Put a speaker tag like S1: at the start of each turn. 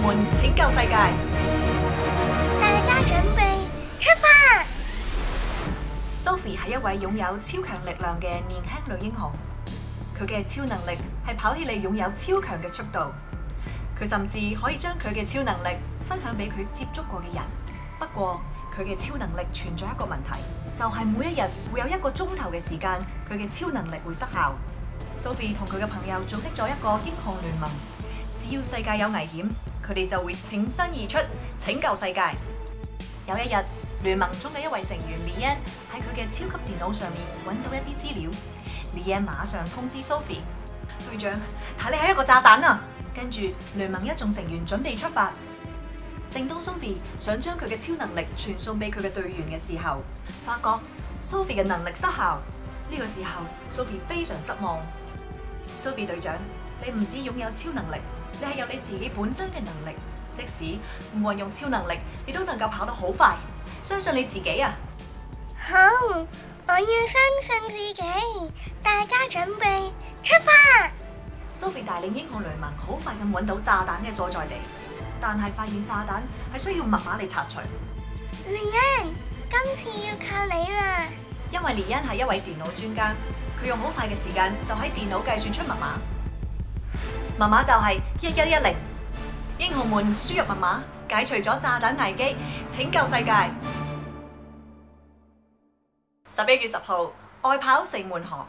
S1: 拯救世界！大家准备出发。Sophie 系一位拥有超强力量嘅年轻女英雄，佢嘅超能力系跑起嚟拥有超强嘅速度，佢甚至可以将佢嘅超能力分享俾佢接触过嘅人。不过佢嘅超能力存在一个问题，就系每一日会有一个钟头嘅时间，佢嘅超能力会失效。Sophie 同佢嘅朋友组织咗一个英雄联盟。只要世界有危险，佢哋就会挺身而出拯救世界。有一日，联盟中嘅一位成员李野喺佢嘅超级电脑上面揾到一啲资料，李野马上通知 Sophie 队长，睇你系一个炸弹啊！跟住联盟一众成员准备出发。正当 Sophie 想将佢嘅超能力传送俾佢嘅队员嘅时候，发觉 Sophie 嘅能力失效。呢个时候，Sophie 非常失望。苏 e 队长，你唔止拥有超能力，你系有你自己本身嘅能力，即使唔运用超能力，你都能够跑得好快。相信你自己啊！
S2: 好，我要相信自己。大家准备，出发！
S1: 苏 e 带领英雄联盟好快咁揾到炸弹嘅所在地，但系发现炸弹系需要密码嚟拆除。
S2: 瑞 n 今次要靠你啦！
S1: 因为连恩系一位电脑专家，佢用好快嘅时间就喺电脑计算出密码，密码就系一一一零。英雄们输入密码，解除咗炸弹危机，拯救世界。十一月十号，爱跑四门河。